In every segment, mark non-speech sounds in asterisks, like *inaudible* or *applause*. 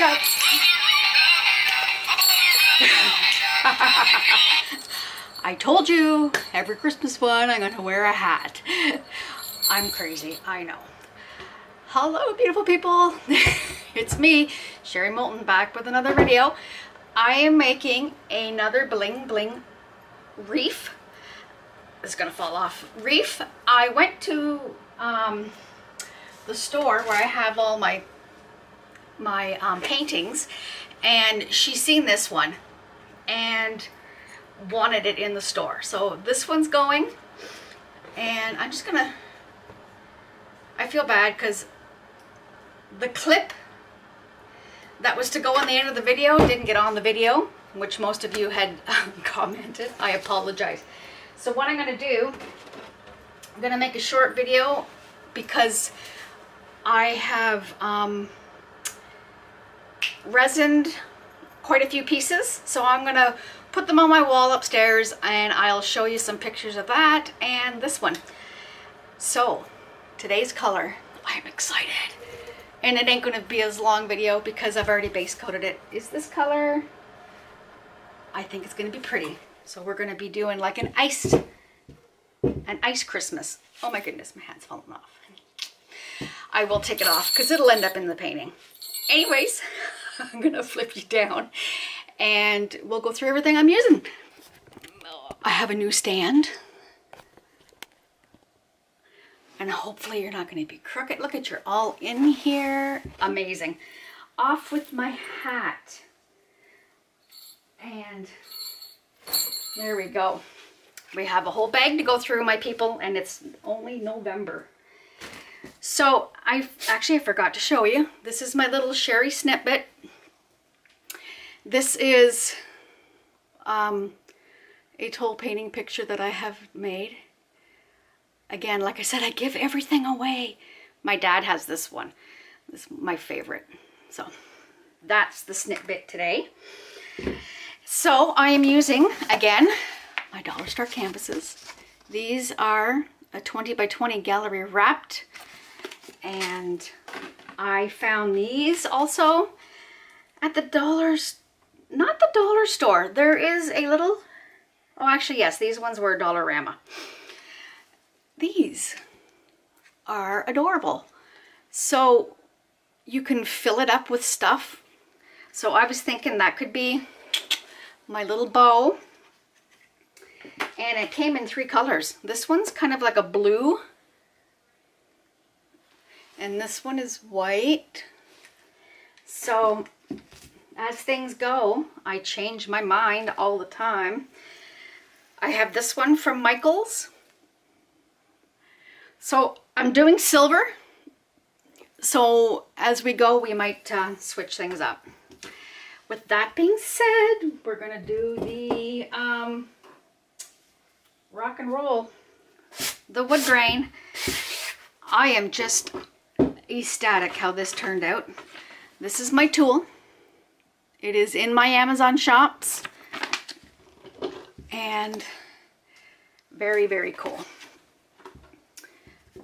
wanna. *laughs* I told you, every Christmas one, I'm gonna wear a hat. *laughs* I'm crazy, I know. Hello, beautiful people. *laughs* it's me, Sherry Moulton, back with another video. I am making another bling bling reef. It's gonna fall off. Reef. I went to um, the store where I have all my my um, paintings, and she's seen this one, and wanted it in the store. So this one's going and I'm just gonna, I feel bad because the clip that was to go on the end of the video didn't get on the video, which most of you had *laughs* commented. I apologize. So what I'm gonna do, I'm gonna make a short video because I have um, resined quite a few pieces. So I'm gonna put them on my wall upstairs and I'll show you some pictures of that and this one. So today's color, I'm excited. And it ain't gonna be as long video because I've already base coated it. Is this color? I think it's gonna be pretty. So we're gonna be doing like an ice, an ice Christmas. Oh my goodness, my hat's falling off. I will take it off because it'll end up in the painting. Anyways, *laughs* I'm gonna flip you down and we'll go through everything I'm using. I have a new stand. And hopefully you're not to be crooked. Look at you're all in here. Amazing. Off with my hat. And there we go. We have a whole bag to go through, my people, and it's only November. So I actually I forgot to show you. This is my little Sherry snippet this is um, a tole painting picture that I have made. Again, like I said, I give everything away. My dad has this one. This is my favorite. So that's the snippet today. So I am using, again, my Dollar Store canvases. These are a 20 by 20 gallery wrapped. And I found these also at the Dollar Store not the dollar store. There is a little, oh actually yes, these ones were Dollarama. These are adorable. So you can fill it up with stuff. So I was thinking that could be my little bow. And it came in three colors. This one's kind of like a blue. And this one is white. So as things go, I change my mind all the time. I have this one from Michaels. So I'm doing silver. So as we go, we might uh, switch things up. With that being said, we're to do the um, rock and roll, the wood grain. I am just ecstatic how this turned out. This is my tool. It is in my Amazon shops and very, very cool.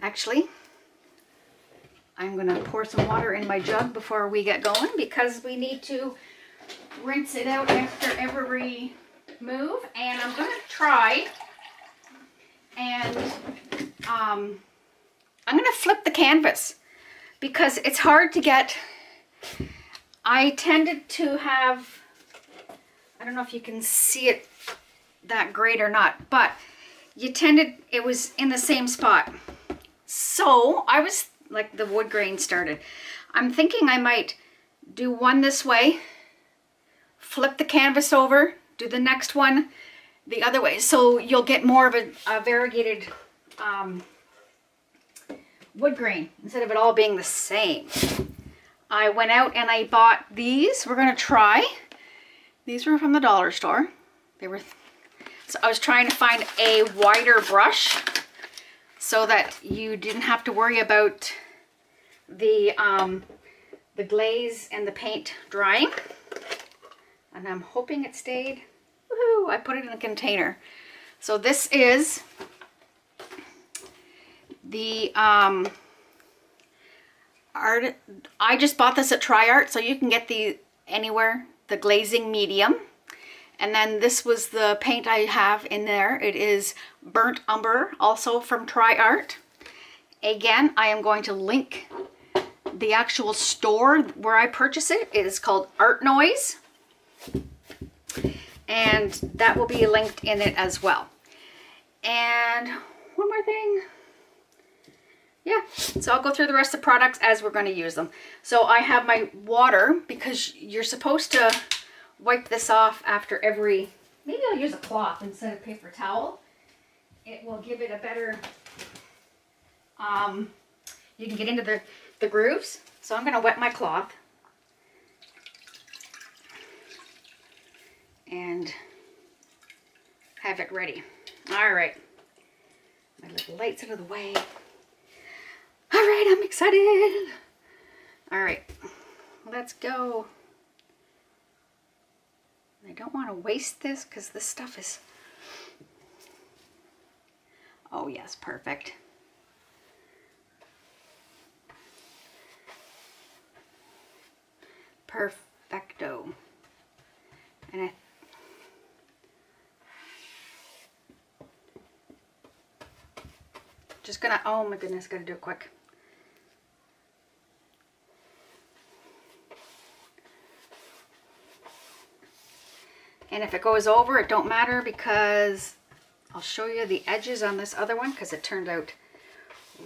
Actually, I'm going to pour some water in my jug before we get going because we need to rinse it out after every move. And I'm to try and um, I'm going to flip the canvas because it's hard to get I tended to have, I don't know if you can see it that great or not, but you tended, it was in the same spot. So I was, like the wood grain started, I'm thinking I might do one this way, flip the canvas over, do the next one the other way. So you'll get more of a, a variegated um, wood grain instead of it all being the same. I went out and I bought these. We're to try. These were from the dollar store. They were, so I was trying to find a wider brush so that you didn't have to worry about the, um, the glaze and the paint drying. And I'm hoping it stayed. Woohoo! I put it in a container. So this is the um, art. I just bought this at TriArt, so you can get the anywhere. The glazing medium. And then this was the paint I have in there. It is Burnt Umber, also from TriArt. Again, I am going to link the actual store where I purchase it. It is called Art Noise. And that will be linked in it as well. And one more thing. Yeah, so I'll go through the rest of the products as we're going to use them. So I have my water because you're supposed to wipe this off after every, maybe I'll use a cloth instead of paper towel. It will give it a better, um, you can get into the, the grooves. So I'm going to wet my cloth. And have it ready. All right. My little lights out of the way. All right, I'm excited. All right, let's go. I don't want to waste this because this stuff is, oh yes, perfect. Perfecto. And I just gonna, oh my goodness, gotta do it quick. And if it goes over, it don't matter because I'll show you the edges on this other one because it turned out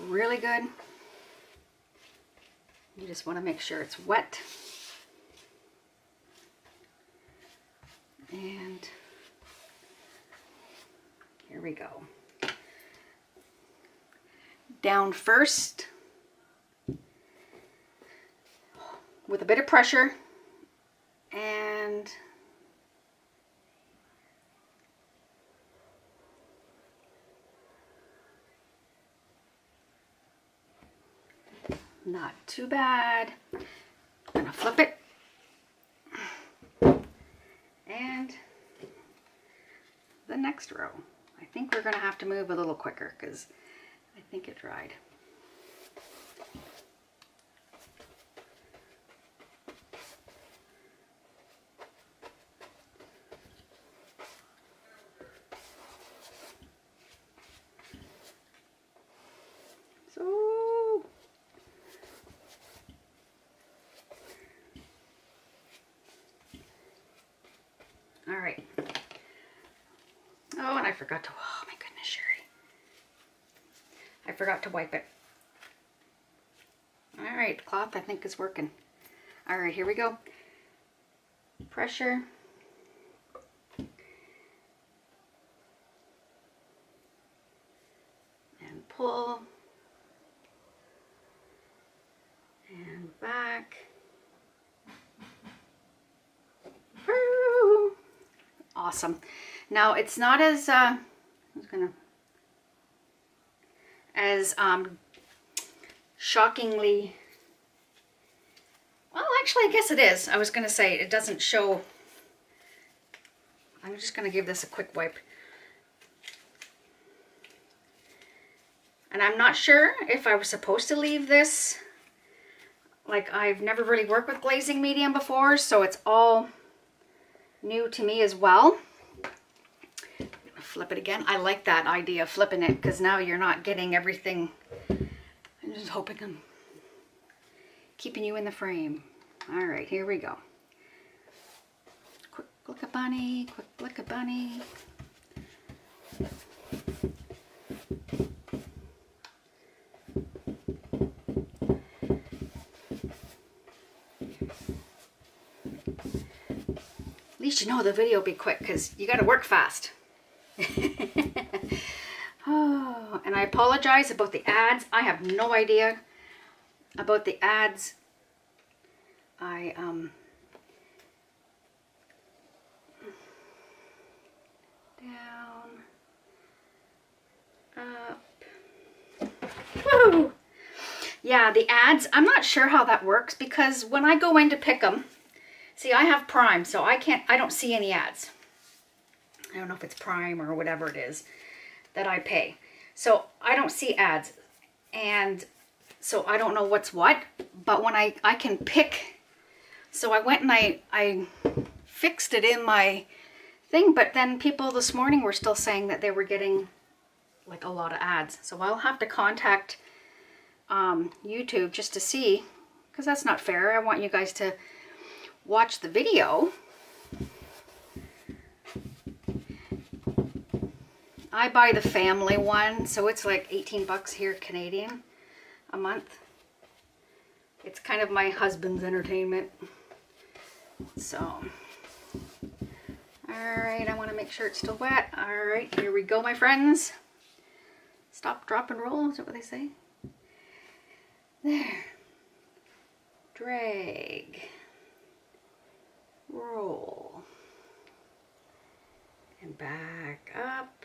really good. You just want to make sure it's wet. And here we go. Down first with a bit of pressure and Not too bad. I'm gonna flip it. And the next row. I think we're gonna have to move a little quicker because I think it dried. All right. Oh, and I forgot to, oh my goodness, Sherry. I forgot to wipe it. All right, cloth I think is working. All right, here we go. Pressure. And pull. And back. awesome. Now it's not as, uh, I was gonna, as um, shockingly, well actually I guess it is. I was gonna say it doesn't show, I'm just gonna give this a quick wipe. And I'm not sure if I was supposed to leave this, like I've never really worked with glazing medium before, so it's all new to me as well. Flip it again. I like that idea of flipping it because now you're not getting everything. I'm just hoping I'm keeping you in the frame. All right, here we go. Quick look at bunny, quick look at bunny. At least you know the video will be quick because you got to work fast. *laughs* oh, and I apologize about the ads. I have no idea about the ads. I, um, down, up, woo! Yeah, the ads, I'm not sure how that works because when I go in to pick them, See, I have Prime, so I can't, I don't see any ads. I don't know if it's Prime or whatever it is that I pay. So I don't see ads. And So I don't know what's what, but when I, I can pick, so I went and I, I fixed it in my thing, but then people this morning were still saying that they were getting like a lot of ads. So I'll have to contact um, YouTube just to see, because that's not fair. I want you guys to watch the video. I buy the family one, so it's like 18 bucks here Canadian a month. It's kind of my husband's entertainment. So, all right, I want to make sure it's still wet. All right, here we go, my friends. Stop, drop, and roll, is that what they say? There. Drag. Roll. And back up.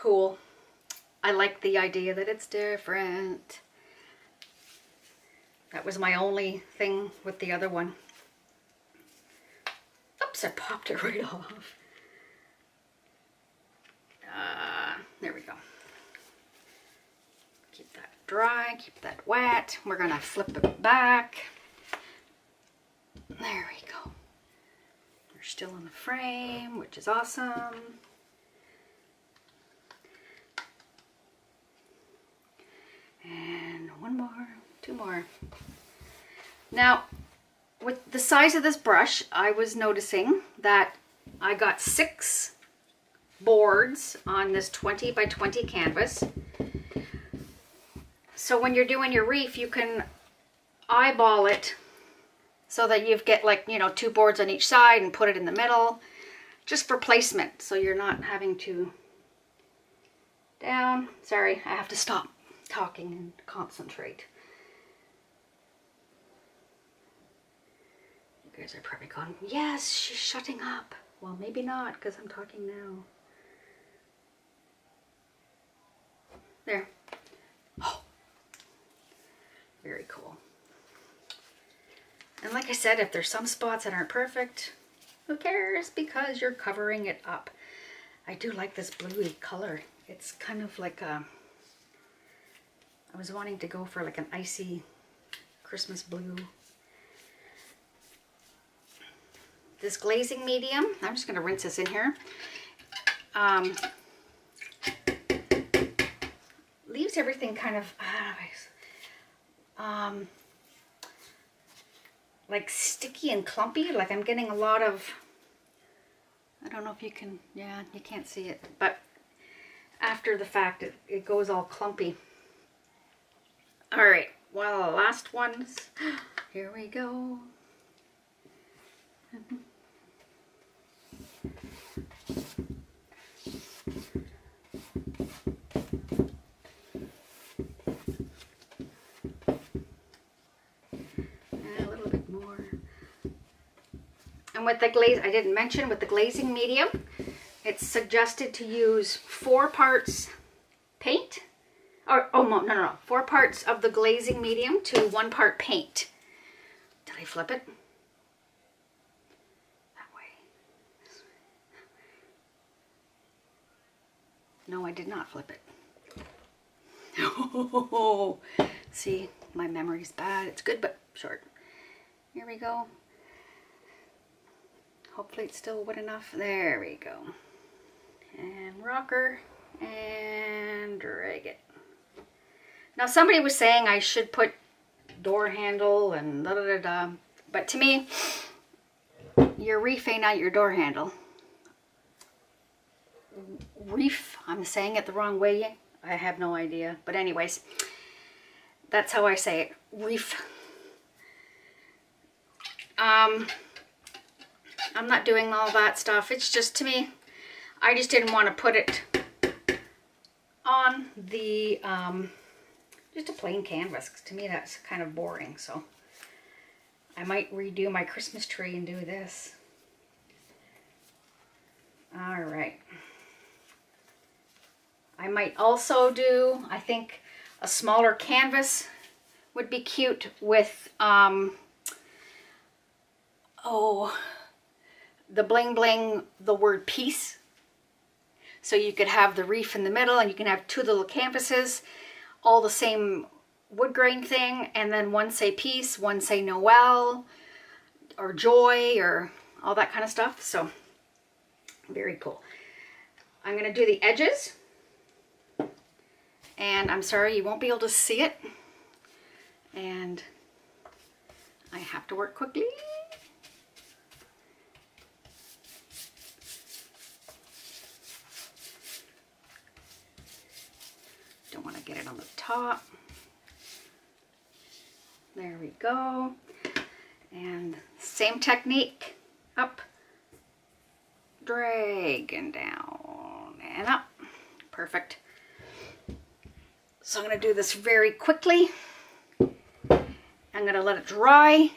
Cool. I like the idea that it's different. That was my only thing with the other one. Oops, I popped it *laughs* right off. Uh, there we go. Keep that dry, keep that wet. We're gonna flip it back. There we go. We're still in the frame, which is awesome. And one more, two more. Now, with the size of this brush, I was noticing that I got six boards on this 20 by 20 canvas. So when you're doing your reef, you can eyeball it so that you get like, you know, two boards on each side and put it in the middle just for placement. So you're not having to down. Sorry, I have to stop talking and concentrate. You guys are probably going, yes, she's shutting up. Well, maybe not because I'm talking now. There. Oh, very cool. And like I said, if there's some spots that aren't perfect, who cares? Because you're covering it up. I do like this bluey color. It's kind of like a, I was wanting to go for like an icy Christmas blue. This glazing medium, I'm just going to rinse this in here. Um, leaves everything kind of, um, like sticky and clumpy. Like I'm getting a lot of, I don't know if you can, yeah, you can't see it, but after the fact, it, it goes all clumpy. All right, well, last ones, *gasps* here we go. A little bit more. And with the glaze, I didn't mention, with the glazing medium, it's suggested to use four parts paint, or, oh, no, no, no, four parts of the glazing medium to one part paint. Did I flip it? That way. No, I did not flip it. Oh, *laughs* see, my memory's bad. It's good, but short. Here we go. Hopefully it's still wet enough. There we go. And rocker and drag it. Now somebody was saying I should put door handle and da da da da. But to me, you're reefing out your door handle. Reef, I'm saying it the wrong way. I have no idea. But anyways, that's how I say it. Reef. Um, I'm not doing all that stuff. It's just to me, I just didn't want to put it on the, um, just a plain canvas. Cause to me, that's kind of boring. So I might redo my Christmas tree and do this. All right. I might also do, I think, a smaller canvas would be cute with, um, oh, the bling bling, the word peace. So you could have the reef in the middle and you can have two little canvases. All the same wood grain thing and then one say peace, one say Noel or joy or all that kind of stuff. So very cool. I'm going to do the edges and I'm sorry you won't be able to see it and I have to work quickly. Don't want to get it on the top. There we go. And same technique. Up, drag, and down, and up. Perfect. So I'm going to do this very quickly. I'm going to let it dry.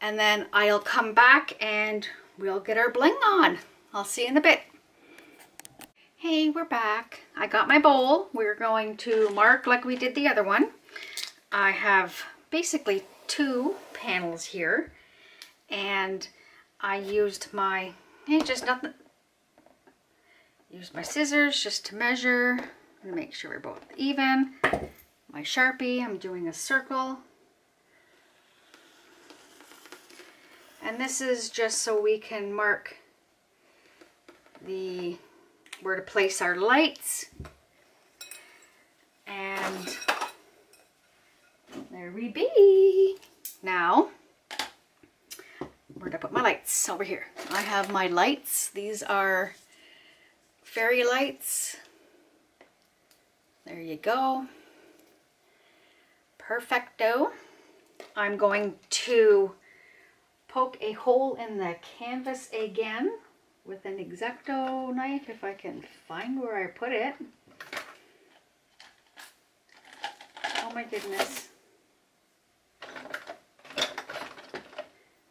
And then I'll come back and we'll get our bling on. I'll see you in a bit. Hey, we're back. I got my bowl. We're going to mark like we did the other one. I have basically two panels here and I used my, hey, just nothing, used my scissors just to measure and make sure we're both even. My Sharpie, I'm doing a circle. And this is just so we can mark the where to place our lights. And there we be. Now, where did I put my lights? Over here. I have my lights. These are fairy lights. There you go. Perfecto. I'm going to poke a hole in the canvas again with an X-Acto knife if I can find where I put it. Oh my goodness.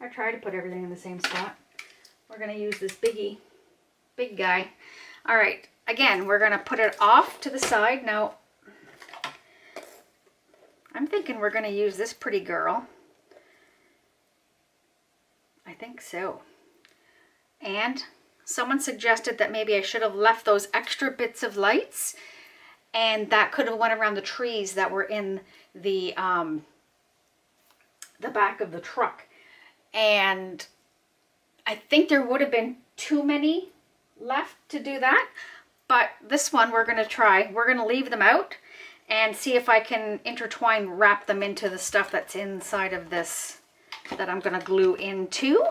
I try to put everything in the same spot. We're going to use this biggie, big guy. All right, again, we're going to put it off to the side. Now, I'm thinking we're going to use this pretty girl. I think so. And someone suggested that maybe I should have left those extra bits of lights and that could have went around the trees that were in the um, the back of the truck. And I think there would have been too many left to do that. But this one we're going to try. We're going to leave them out and see if I can intertwine, wrap them into the stuff that's inside of this that I'm going to glue into.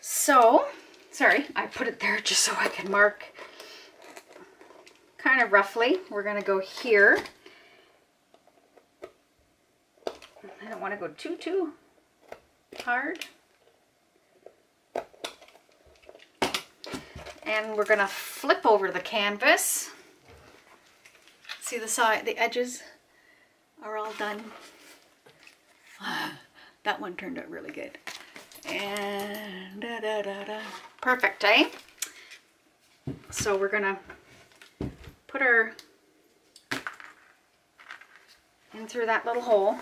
So, sorry, I put it there just so I can mark kind of roughly. We're going to go here. I don't want to go too, too hard. And we're going to flip over the canvas. See the side, the edges are all done. *sighs* that one turned out really good. And da, da, da, da. perfect, eh? So we're gonna put her in through that little hole.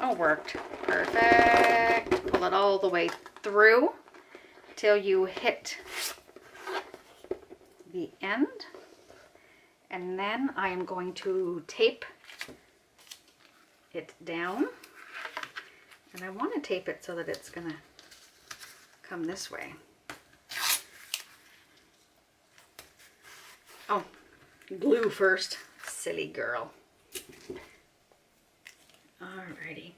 Oh, worked. Perfect. Pull it all the way through till you hit the end. And then I am going to tape it down. And I want to tape it so that it's going to come this way. Oh, glue first. Silly girl. Alrighty.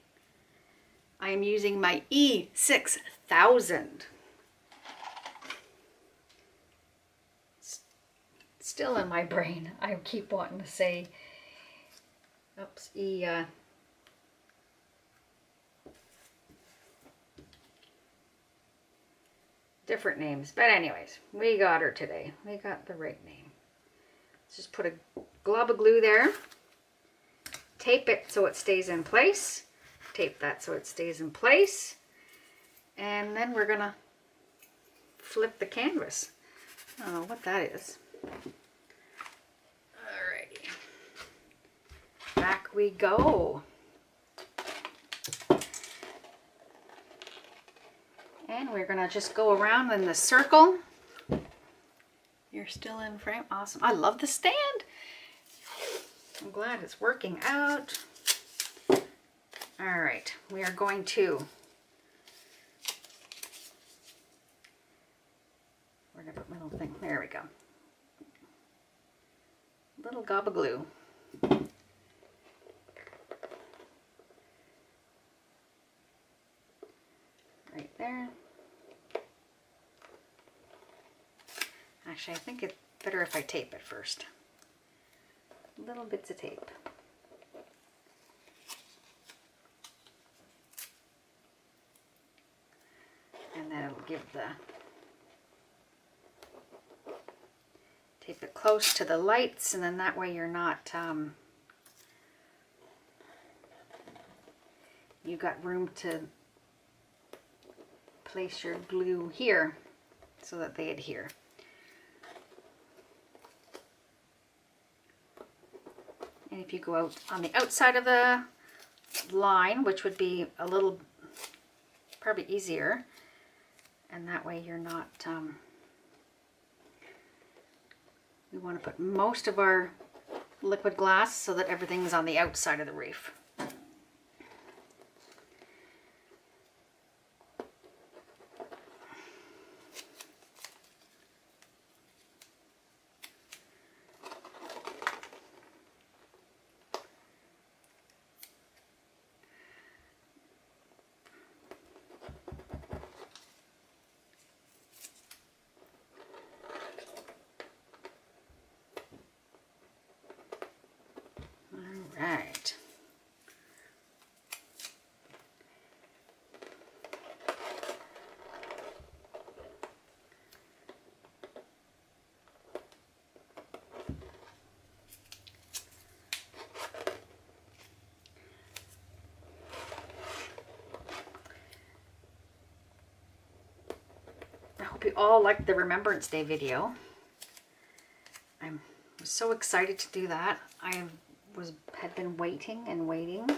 I am using my E6000. still in my brain. I keep wanting to say, oops, E, uh, different names. But anyways, we got her today. We got the right name. Let's just put a glob of glue there. Tape it so it stays in place. Tape that so it stays in place. And then we're going to flip the canvas. I don't know what that is. back we go. And we're going to just go around in the circle. You're still in frame. Awesome. I love the stand. I'm glad it's working out. All right, we are going to Where did I put my little thing? There we go. Little gob of glue. Right there. Actually, I think it's better if I tape it first. Little bits of tape. And then it'll give the tape it close to the lights and then that way you're not um, you got room to place your glue here so that they adhere. If you go out on the outside of the line, which would be a little, probably easier, and that way you're not, um, we want to put most of our liquid glass so that everything's on the outside of the reef. right. I hope you all liked the Remembrance Day video. I'm so excited to do that. I was had been waiting and waiting.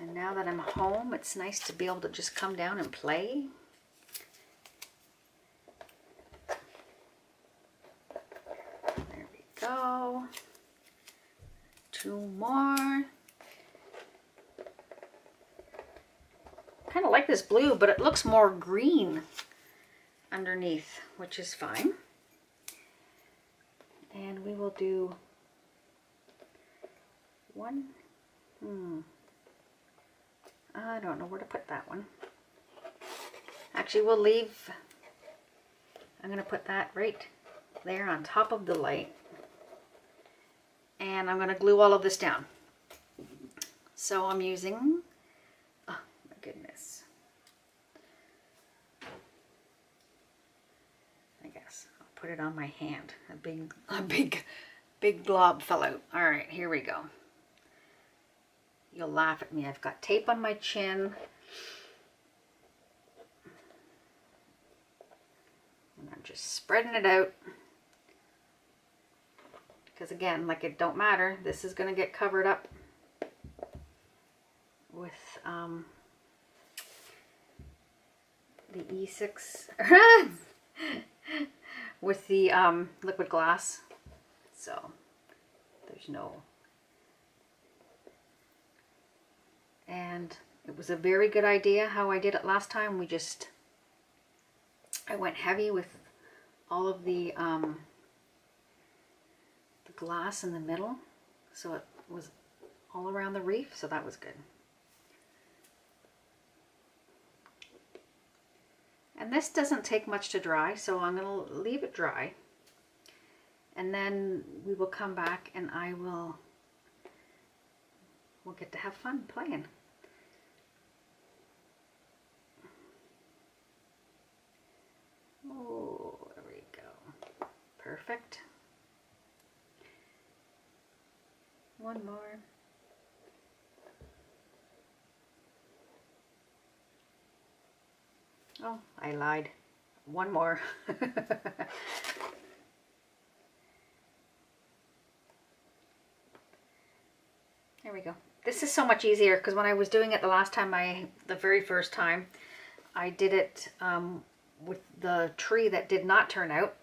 And now that I'm home, it's nice to be able to just come down and play. There we go. Two more. kind of like this but it looks more green underneath, which is fine. And we will do one. Hmm. I don't know where to put that one. Actually, we'll leave. I'm going to put that right there on top of the light. And I'm going to glue all of this down. So I'm using, oh my goodness. I guess I'll put it on my hand. A big, a big, big blob fell out. All right, here we go. You'll laugh at me. I've got tape on my chin. And I'm just spreading it out. Because again, like it don't matter. This is going to get covered up with um, the E6 *laughs* with the um, liquid glass. So there's no and it was a very good idea how I did it last time. We just, I went heavy with all of the, um, the glass in the middle, so it was all around the reef, so that was good. And this doesn't take much to dry, so I'm going to leave it dry. And then we will come back and I will, we'll get to have fun playing. Oh, there we go. Perfect. One more. Oh, I lied. One more. *laughs* there we go. This is so much easier because when I was doing it the last time I, the very first time, I did it um, with the tree that did not turn out.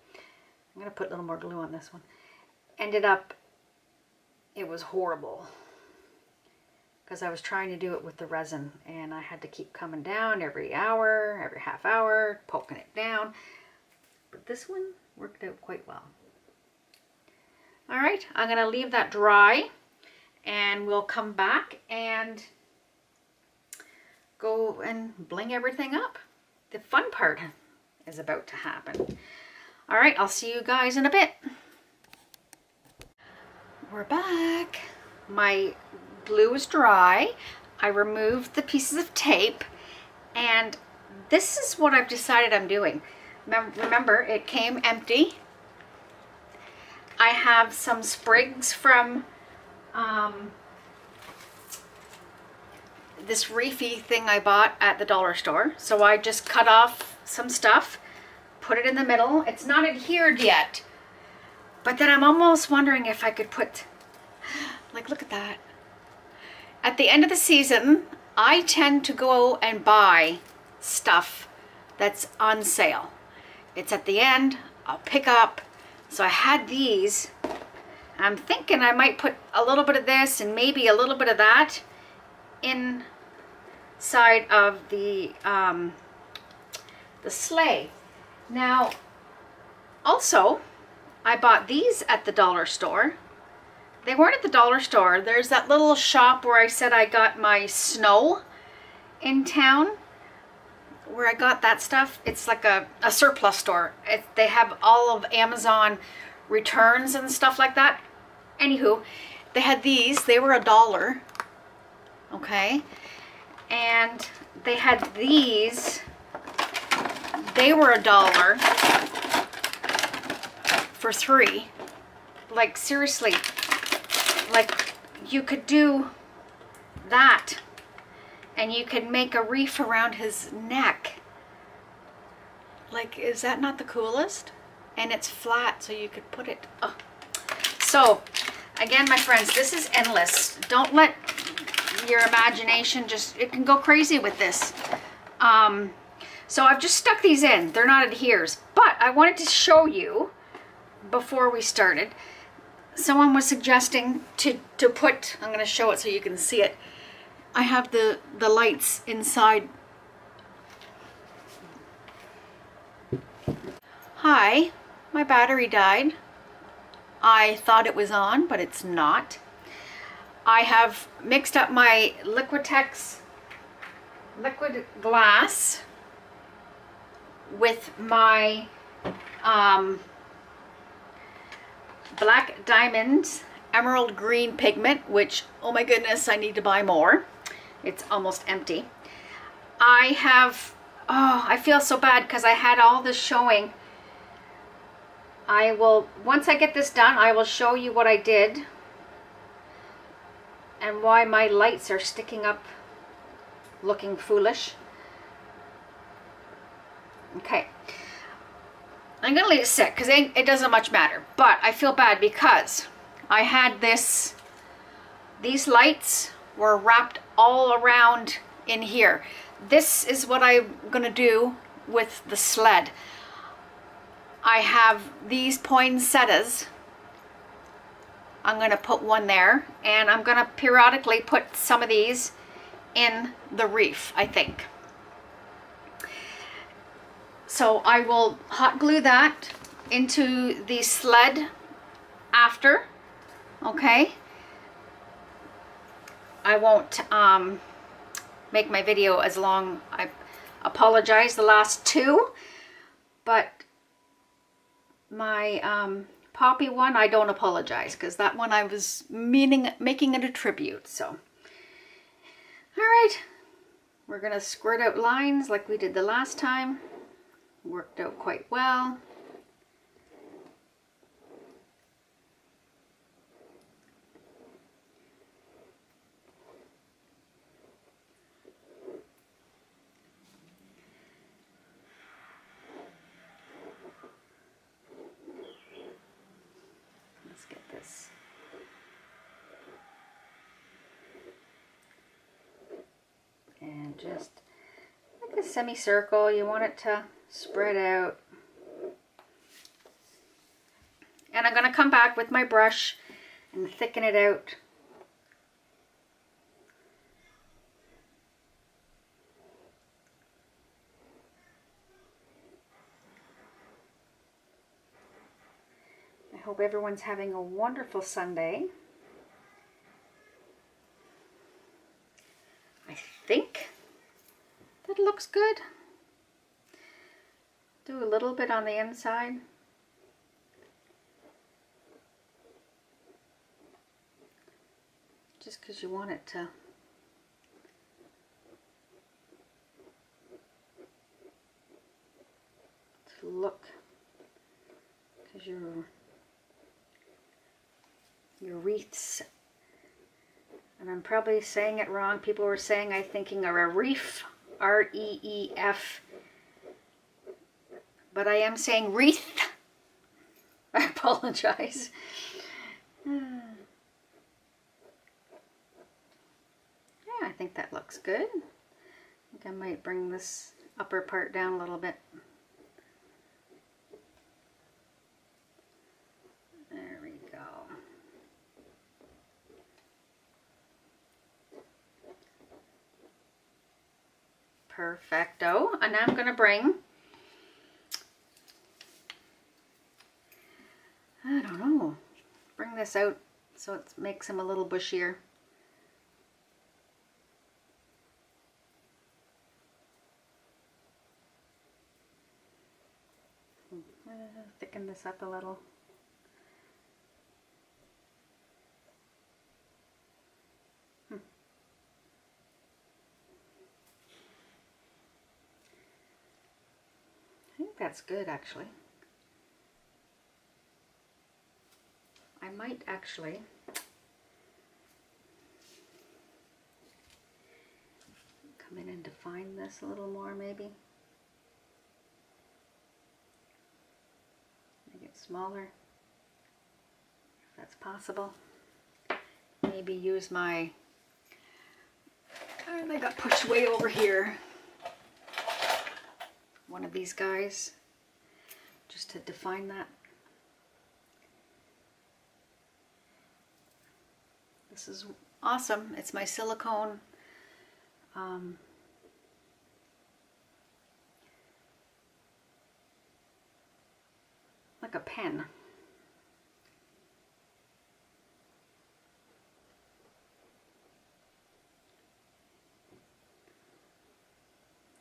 I'm going to put a little more glue on this one. Ended up, it was horrible because I was trying to do it with the resin and I had to keep coming down every hour, every half hour, poking it down. But this one worked out quite well. All right, I'm gonna leave that dry and we'll come back and go and bling everything up. The fun part is about to happen. All right, I'll see you guys in a bit. We're back. My glue is dry. I removed the pieces of tape and this is what I've decided I'm doing. Remember, it came empty. I have some sprigs from um, this reefy thing I bought at the dollar store. So I just cut off some stuff, put it in the middle. It's not adhered yet. But then I'm almost wondering if I could put, *gasps* like, look at that. At the end of the season, I tend to go and buy stuff that's on sale. It's at the end, I'll pick up. So I had these. I'm thinking I might put a little bit of this and maybe a little bit of that inside of the, um, the sleigh. Now, also, I bought these at the dollar store. They weren't at the dollar store. There's that little shop where I said I got my snow in town where I got that stuff. It's like a, a surplus store. It, they have all of Amazon returns and stuff like that. Anywho, they had these. They were a dollar. Okay. And they had these. They were a dollar for three. Like, seriously, like you could do that and you could make a reef around his neck. Like, is that not the coolest? And it's flat, so you could put it. Oh. So, again, my friends, this is endless. Don't let your imagination just, it can go crazy with this. Um, so I've just stuck these in. They're not adheres. But I wanted to show you, before we started, someone was suggesting to, to put, I'm going to show it so you can see it. I have the, the lights inside. Hi, my battery died. I thought it was on, but it's not. I have mixed up my Liquitex liquid glass with my um, Black Diamond Emerald Green pigment, which, oh my goodness, I need to buy more. It's almost empty. I have, oh, I feel so bad because I had all this showing. I will, once I get this done, I will show you what I did and why my lights are sticking up looking foolish. Okay. I'm to let it sit because it, it doesn't much matter. But I feel bad because I had this, these lights were wrapped all around in here. This is what I'm to do with the sled. I have these poinsettias. I'm to put one there and I'm to periodically put some of these in the reef, I think. So I will hot glue that into the sled after, okay? I won't um, make my video as long. I apologize the last two, but my um, poppy one, I don't apologize because that one I was meaning making it a tribute. So, all right, we're gonna squirt out lines like we did the last time worked out quite well. Let's get this. And just like a semicircle, you want it to spread out. And I'm going to come back with my brush and thicken it out. I hope everyone's having a wonderful Sunday. I think that looks good. Do a little bit on the inside. Just because you want it to to look because your your wreaths and I'm probably saying it wrong. People were saying I thinking are a reef, R-E-E-F, but I am saying wreath. *laughs* I apologize. *sighs* Yeah, I think that looks good. I think I might bring this upper part down a little bit. There we go. Perfecto. And now I'm going to bring, I don't know, bring this out so it makes him a little bushier. Uh, thicken this up a little. Hmm. I think that's good actually. I might actually come in and define this a little more maybe. Make it smaller if that's possible. Maybe use my, I got pushed way over here. One of these guys just to define that. This is awesome. It's my silicone um, like a pen.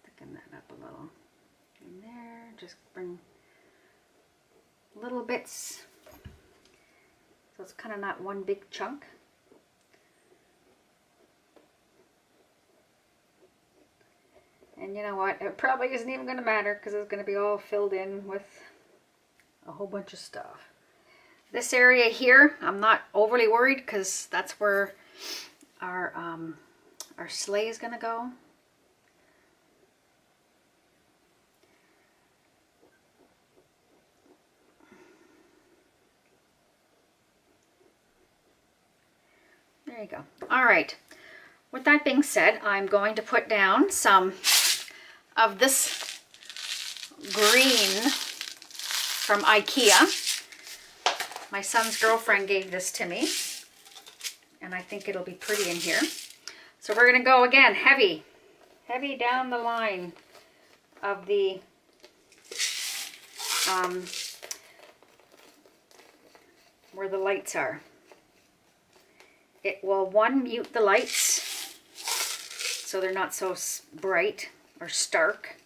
Thicken that up a little. In there, just bring little bits so it's kind of not one big chunk. And you know what? It probably isn't even going to matter because it's going to be all filled in with a whole bunch of stuff. This area here, I'm not overly worried because that's where our, um, our sleigh is going to go. There you go. All right. With that being said, I'm going to put down some of this green from Ikea. My son's girlfriend gave this to me. And I think it'll be pretty in here. So we're going to go again, heavy. Heavy down the line of the um, where the lights are. It will, one, mute the lights so they're not so bright or stark.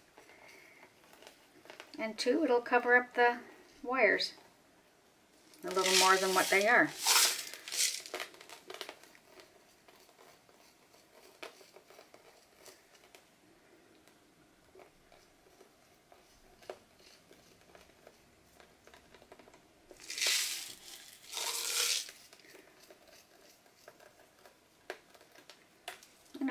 And two, it'll cover up the wires a little more than what they are.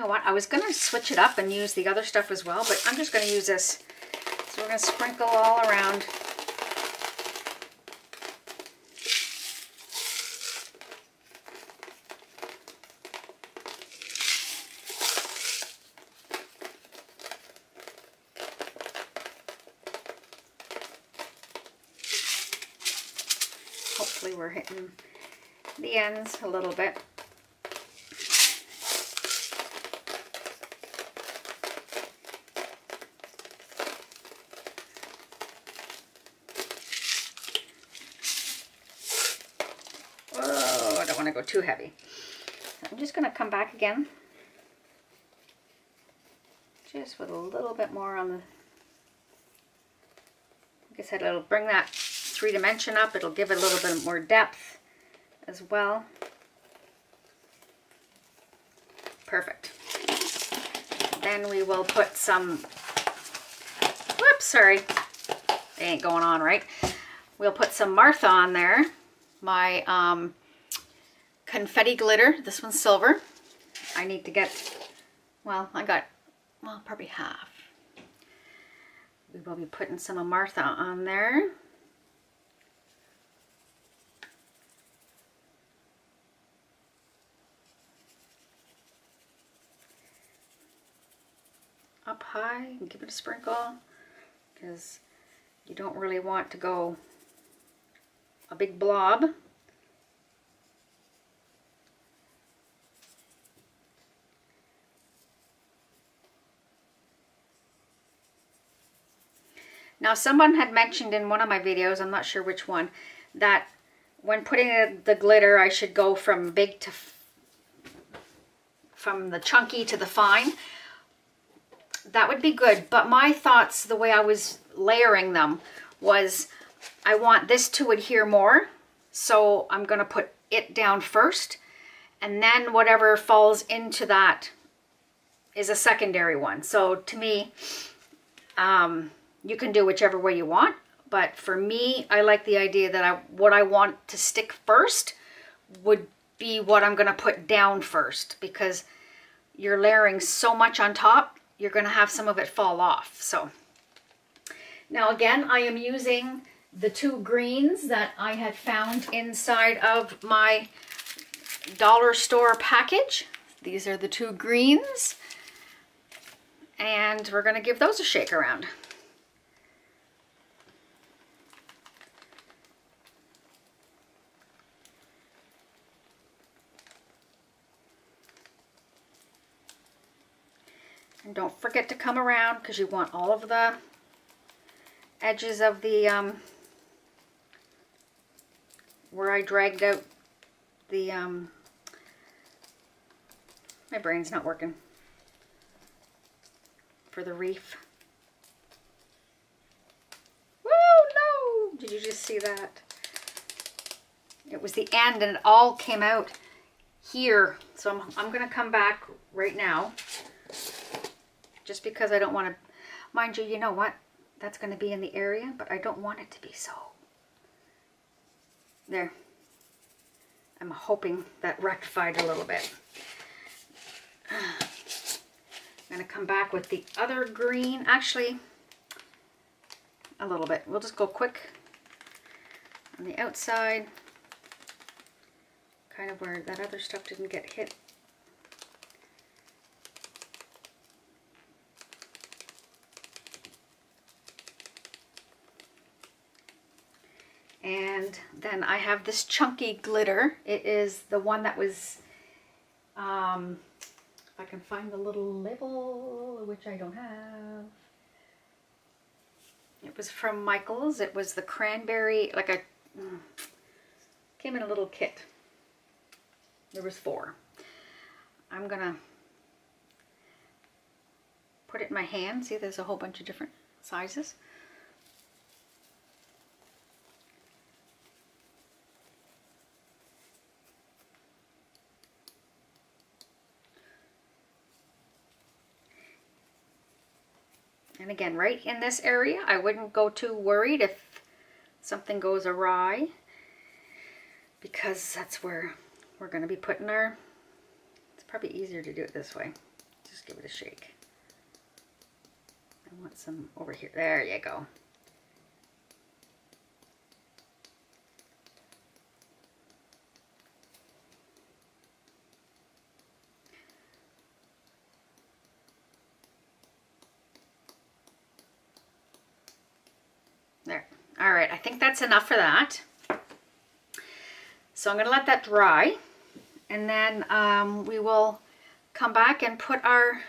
know what? I was going to switch it up and use the other stuff as well, but I'm just going to use this. So we're going to sprinkle all around. Hopefully we're hitting the ends a little bit. Too heavy. I'm just going to come back again. Just with a little bit more on the... Like I said, it'll bring that three dimension up. It'll give it a little bit more depth as well. Perfect. Then we will put some, whoops, sorry. They ain't going on right. We'll put some Martha on there. My um, confetti glitter. This one's silver. I need to get, well, I got, well, probably half. We will be putting some of Martha on there. up high and give it a sprinkle because you don't really want to go a big blob. Now someone had mentioned in one of my videos, I'm not sure which one, that when putting the glitter I should go from big to, from the chunky to the fine that would be good. But my thoughts, the way I was layering them, was I want this to adhere more. So I'm going to put it down first. And then whatever falls into that is a secondary one. So to me, um, you can do whichever way you want. But for me, I like the idea that I, what I want to stick first would be what I'm going to put down first. Because you're layering so much on top you're going to have some of it fall off. So now again, I am using the two greens that I had found inside of my dollar store package. These are the two greens. And we're going to give those a shake around. And don't forget to come around because you want all of the edges of the, um, where I dragged out the, um, my brain's not working, for the reef. Woo, no! Did you just see that? It was the end and it all came out here. So I'm, I'm going to come back right now just because I don't want to, mind you, you know what? That's going to be in the area, but I don't want it to be so. There. I'm hoping that rectified a little bit. *sighs* I'm going to come back with the other green. Actually, a little bit. We'll just go quick on the outside. Kind of where that other stuff didn't get hit And then I have this chunky glitter. It is the one that was, um, if I can find the little label, which I don't have. It was from Michaels. It was the cranberry, like a, mm, came in a little kit. There was four. I'm gonna put it in my hand. See, there's a whole bunch of different sizes. And again, right in this area, I wouldn't go too worried if something goes awry because that's where we're going to be putting our, it's probably easier to do it this way. Just give it a shake. I want some over here. There you go. There. All right, I think that's enough for that. So I'm going to let that dry and then um, we will come back and put our,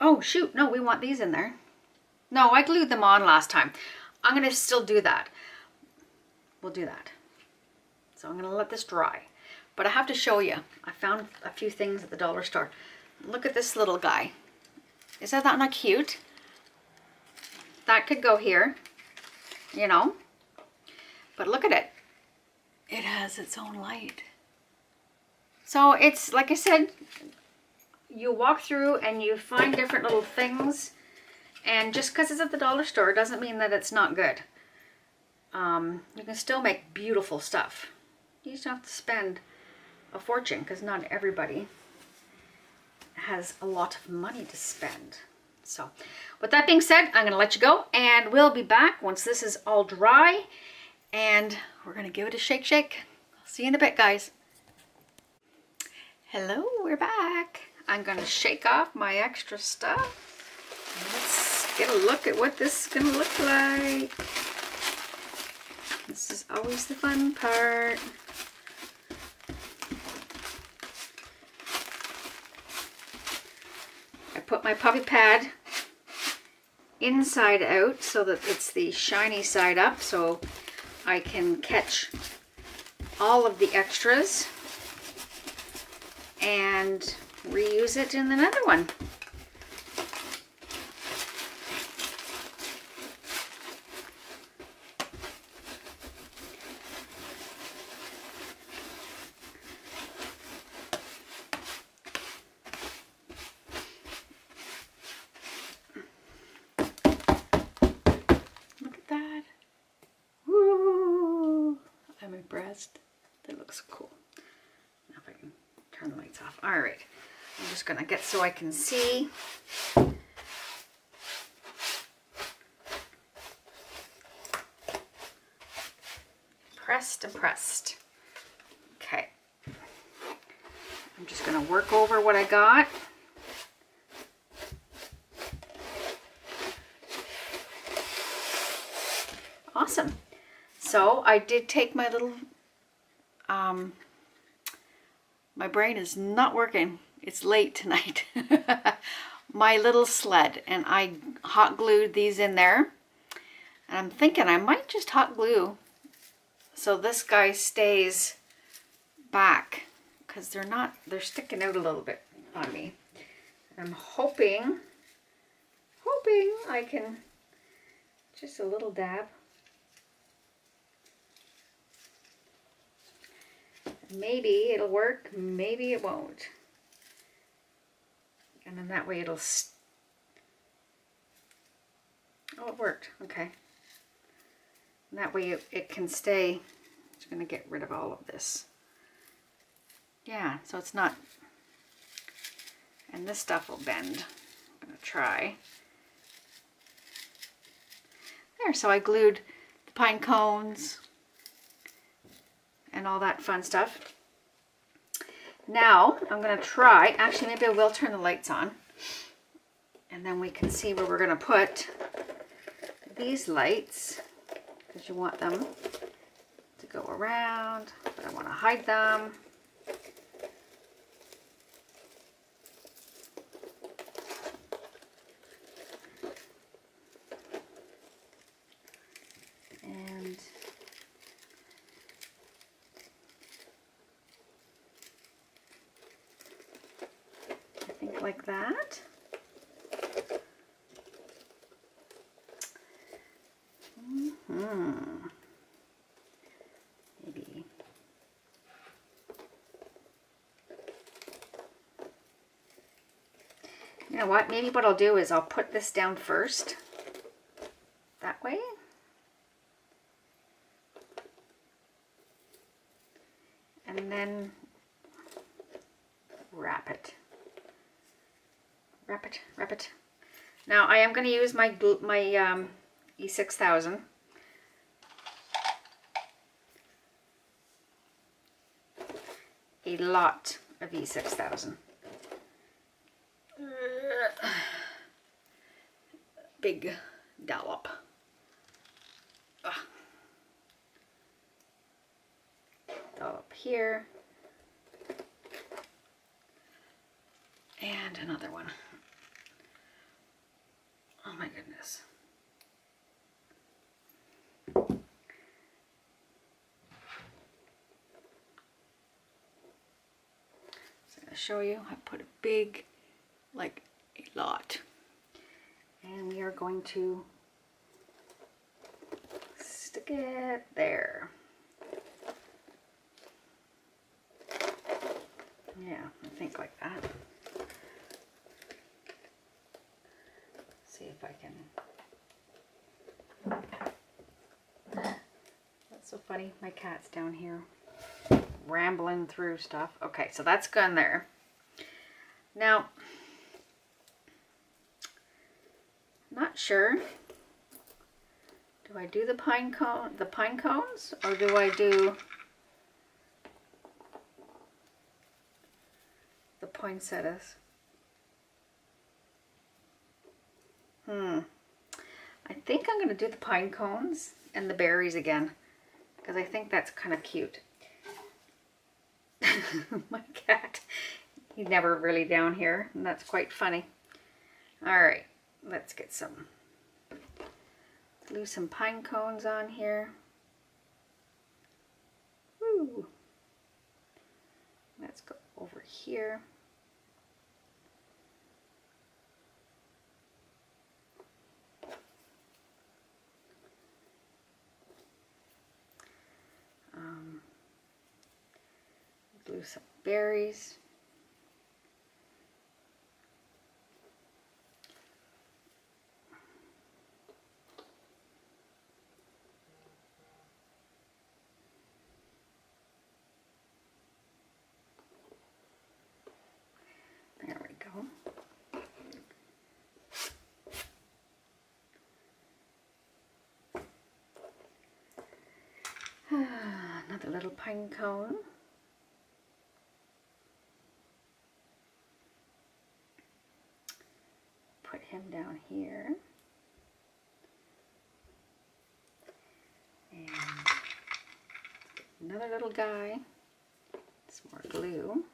oh shoot, no, we want these in there. No, I glued them on last time. I'm going to still do that. We'll do that. So I'm going to let this dry. But I have to show you. I found a few things at the dollar store. Look at this little guy. Is that not cute? That could go here, you know. But look at it. It has its own light. So it's, like I said, you walk through and you find different little things. And just because it's at the dollar store doesn't mean that it's not good. Um, you can still make beautiful stuff. You just have to spend a fortune because not everybody has a lot of money to spend. So with that being said, I'm going to let you go and we'll be back once this is all dry and we're going to give it a shake shake. I'll see you in a bit guys. Hello, we're back. I'm going to shake off my extra stuff. Let's get a look at what this is going to look like. This is always the fun part. Put my puppy pad inside out so that it's the shiny side up so I can catch all of the extras and reuse it in another one. Look at that. Woo! I'm impressed. That looks cool. Now if I can turn the lights off. All right. I'm just going to get so I can see. Pressed and pressed. Okay. I'm just going to work over what I got. Awesome. So I did take my little, um, my brain is not working. It's late tonight. *laughs* my little sled and I hot glued these in there. And I'm thinking I might just hot glue so this guy stays back because they're not, they're sticking out a little bit on me. I'm hoping, hoping I can, just a little dab. Maybe it'll work, maybe it won't. And then that way it'll... oh, it worked. Okay. And that way it, it can stay. It's going to get rid of all of this. Yeah, so it's not... And this stuff will bend. I'm going to try. There, so I glued the pine cones and all that fun stuff. Now I'm going to try, actually maybe I will turn the lights on and then we can see where we're going to put these lights because you want them to go around, but I want to hide them. And I think like that. Hmm. Maybe. You know what? Maybe what I'll do is I'll put this down first. That way. And then wrap it. Wrap it, wrap it. Now I am going to use my my um, E6000. A lot of E6000. Big dollop. Ugh. here. And another one. Oh my goodness. So I'm going to show you, I put a big, like a lot. Going to stick it there. Yeah, I think like that. See if I can. That's so funny. My cat's down here rambling through stuff. Okay, so that's gone there. Now, not sure. Do I do the pine cone, the pine cones, or do I do the poinsettias? Hmm. I think I'm going to do the pine cones and the berries again because I think that's kind of cute. *laughs* My cat, he's never really down here and that's quite funny. All right, let's get some, glue some pine cones on here. Woo. Let's go over here. Um, glue some berries. There we go. *sighs* Another little pine cone. Put him down here. And another little guy. Some more glue.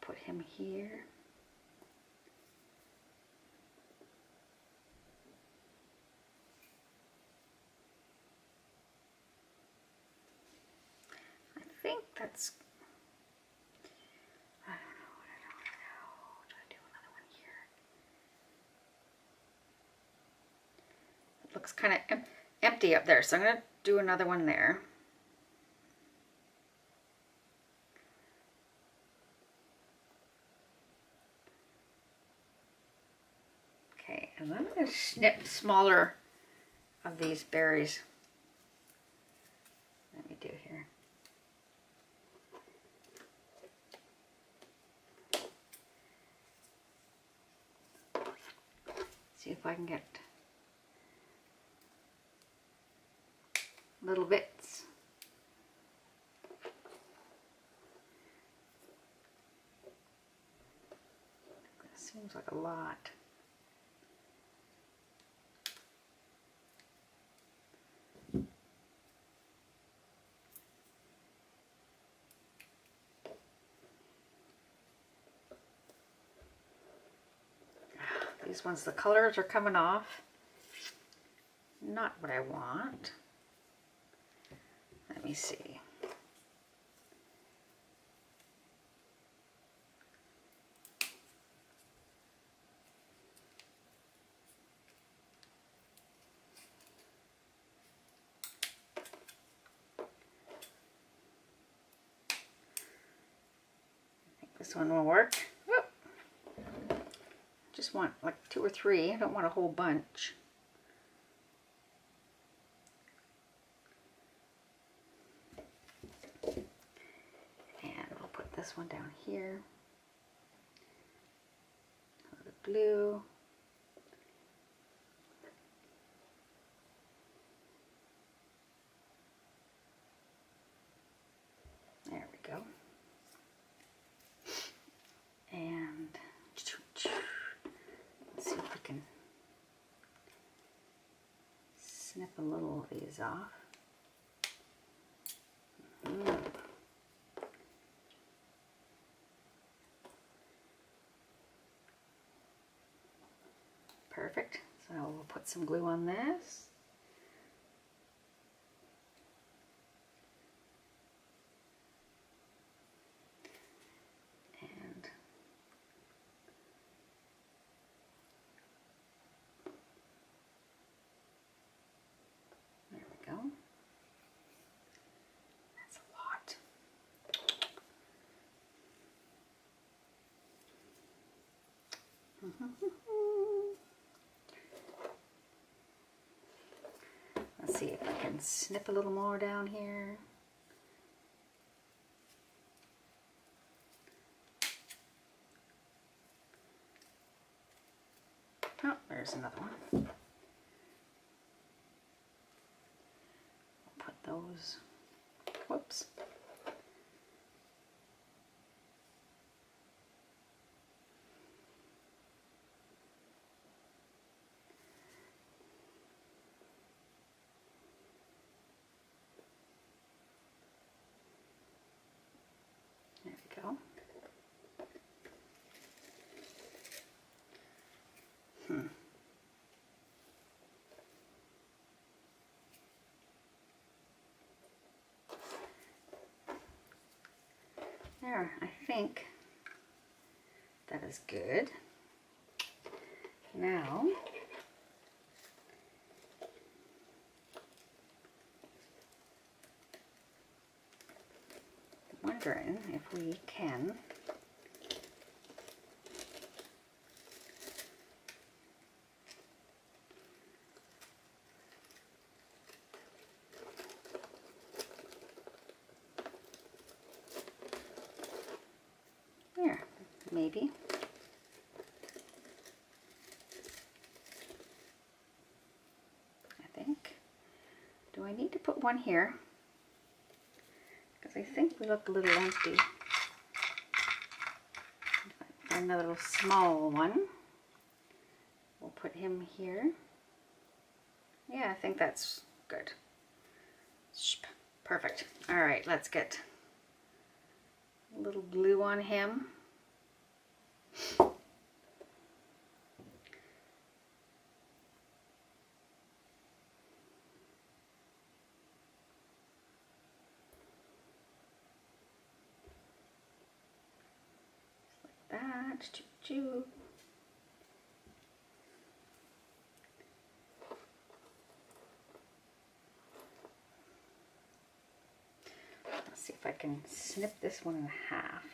Put him here. I think that's. I don't know. I don't know. Do I do another one here? It looks kind of em empty up there, so I'm gonna do another one there. Okay, and I'm going to snip smaller of these berries. Let me do here. See if I can get little bits. That seems like a lot. These ones, the colors are coming off. Not what I want. Let me see. This one will work. Want like two or three. I don't want a whole bunch. And we'll put this one down here. The blue. There we go. And let's see if we can edges off. Mm. Perfect. So we'll put some glue on this. And there we go. That's a lot. Let's see if I can snip a little more down here. Oh, there's another one. Put those, whoops. There we go. Hmm. There, I think that is good. Now, wondering if we can there, maybe. I think. Do I need to put one here? Because I think we look a little empty. Find a little small one. We'll put him here. Yeah, I think that's good. Perfect. All right, let's get a little glue on him. Let's see if I can snip this one in half.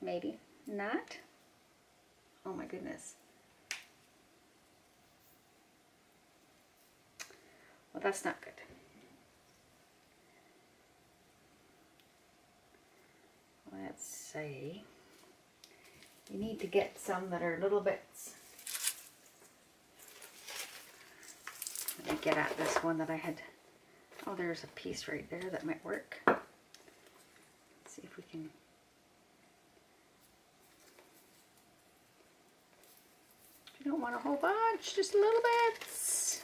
Maybe not. Oh my goodness. Well, that's not good. Let's say you need to get some that are little bits. Let me get at this one that I had. Oh, there's a piece right there that might work. Let's see if we can You don't want a whole bunch, just little bits.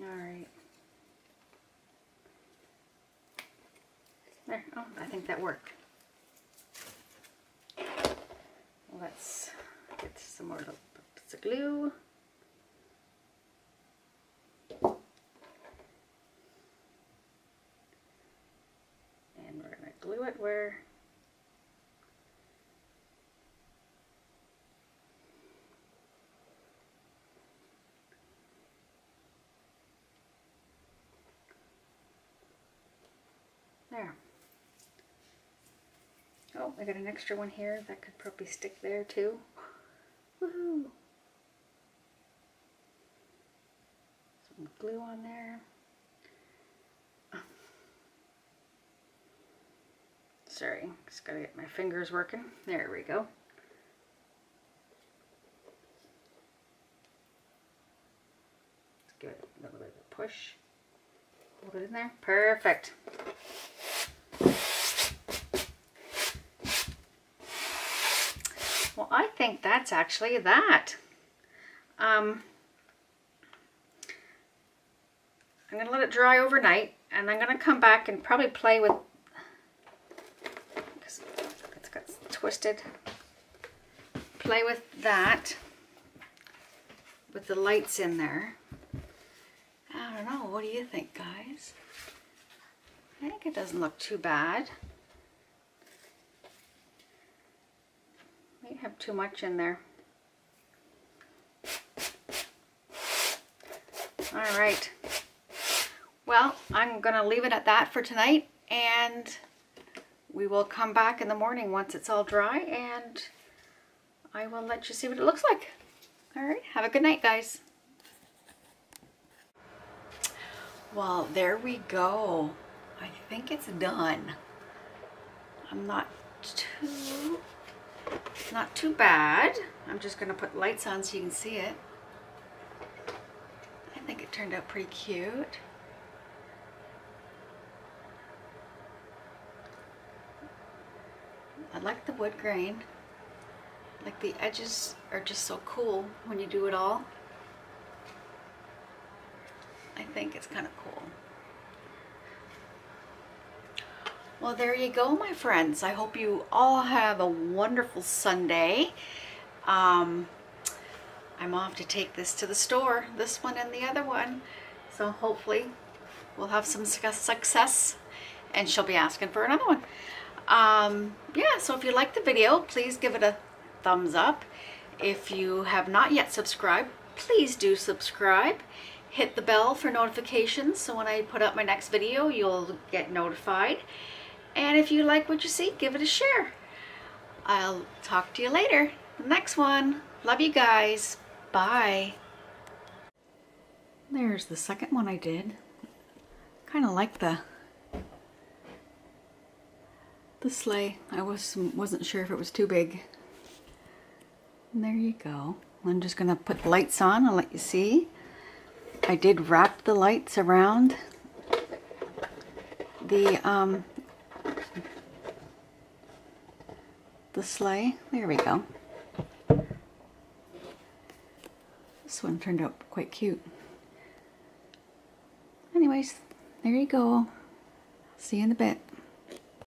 All right. There, oh, I think that worked. Let's get some more bits of glue. And we're gonna glue it where There. Oh, I got an extra one here that could probably stick there too. Woohoo! Some glue on there. Sorry, just gotta get my fingers working. There we go. Let's give it a little bit of a push. Hold it in there. Perfect. Well, I think think that's actually that. Um, I'm going to let it dry overnight and I'm going to come back and probably play with, it's got twisted, play with that, with the lights in there. I don't know, what do you think guys? I think it doesn't look too bad. Might have too much in there. All right. Well, I'm going to leave it at that for tonight and we will come back in the morning once it's all dry and I will let you see what it looks like. All right, have a good night, guys. Well, there we go. I think it's done. I'm not too, not too bad. I'm just gonna put lights on so you can see it. I think it turned out pretty cute. I like the wood grain. Like the edges are just so cool when you do it all. I think it's kind of cool. Well, there you go, my friends. I hope you all have a wonderful Sunday. Um, I'm off to take this to the store, this one and the other one. So hopefully we'll have some success and she'll be asking for another one. Um, yeah, so if you like the video, please give it a thumbs up. If you have not yet subscribed, please do subscribe. Hit the bell for notifications so when I put up my next video, you'll get notified. And if you like what you see, give it a share. I'll talk to you later. The next one. Love you guys. Bye. There's the second one I did. Kind of like the the sleigh. I was, wasn't sure if it was too big. And there you go. I'm just to put the lights on and let you see. I did wrap the lights around the um, the sleigh. There we go. This one turned out quite cute. Anyways, there you go. See you in a bit.